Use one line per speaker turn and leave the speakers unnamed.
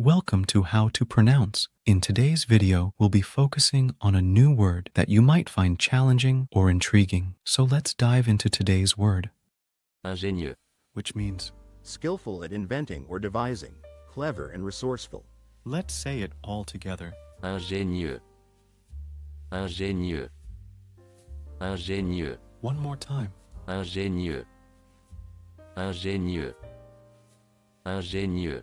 Welcome to How to Pronounce. In today's video, we'll be focusing on a new word that you might find challenging or intriguing. So let's dive into today's word,
ingénieux,
which means
skillful at inventing or devising, clever and resourceful.
let's say it all together.
ingénieux, ingénieux, ingénieux,
One more time.
ingénieux, ingénieux, ingénieux.